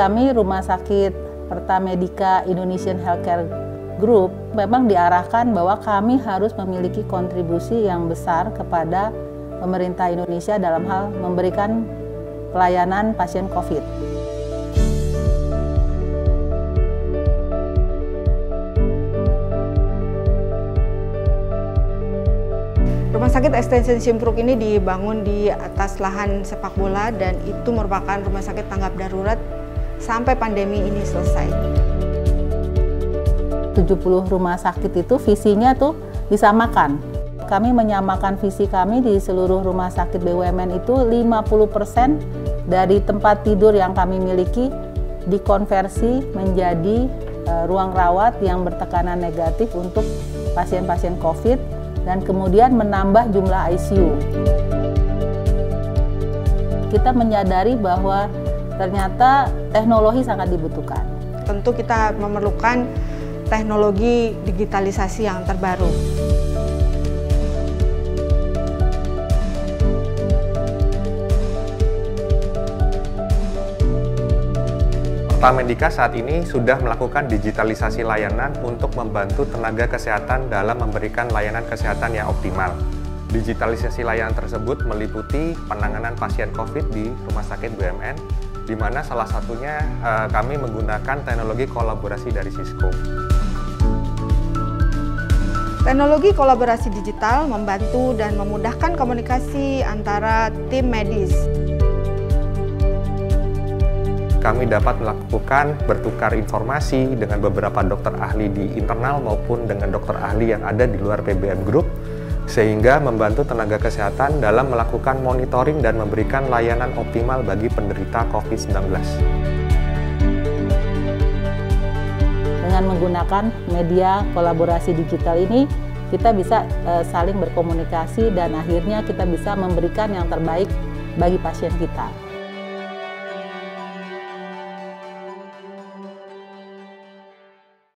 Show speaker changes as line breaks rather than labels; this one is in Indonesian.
kami Rumah Sakit Pertamedika Indonesian Healthcare Group memang diarahkan bahwa kami harus memiliki kontribusi yang besar kepada pemerintah Indonesia dalam hal memberikan pelayanan pasien COVID.
Rumah sakit ekstensi Simpruk ini dibangun di atas lahan sepak bola dan itu merupakan rumah sakit tanggap darurat sampai pandemi ini selesai.
70 rumah sakit itu visinya tuh disamakan. Kami menyamakan visi kami di seluruh rumah sakit BUMN itu 50% dari tempat tidur yang kami miliki dikonversi menjadi uh, ruang rawat yang bertekanan negatif untuk pasien-pasien COVID dan kemudian menambah jumlah ICU. Kita menyadari bahwa ternyata teknologi sangat dibutuhkan.
Tentu kita memerlukan teknologi digitalisasi yang terbaru.
Medika saat ini sudah melakukan digitalisasi layanan untuk membantu tenaga kesehatan dalam memberikan layanan kesehatan yang optimal. Digitalisasi layanan tersebut meliputi penanganan pasien COVID di Rumah Sakit BUMN, di mana salah satunya eh, kami menggunakan teknologi kolaborasi dari Cisco.
Teknologi kolaborasi digital membantu dan memudahkan komunikasi antara tim medis
kami dapat melakukan bertukar informasi dengan beberapa dokter ahli di internal maupun dengan dokter ahli yang ada di luar PBM Group sehingga membantu tenaga kesehatan dalam melakukan monitoring dan memberikan layanan optimal bagi penderita COVID-19.
Dengan menggunakan media kolaborasi digital ini, kita bisa uh, saling berkomunikasi dan akhirnya kita bisa memberikan yang terbaik bagi pasien kita.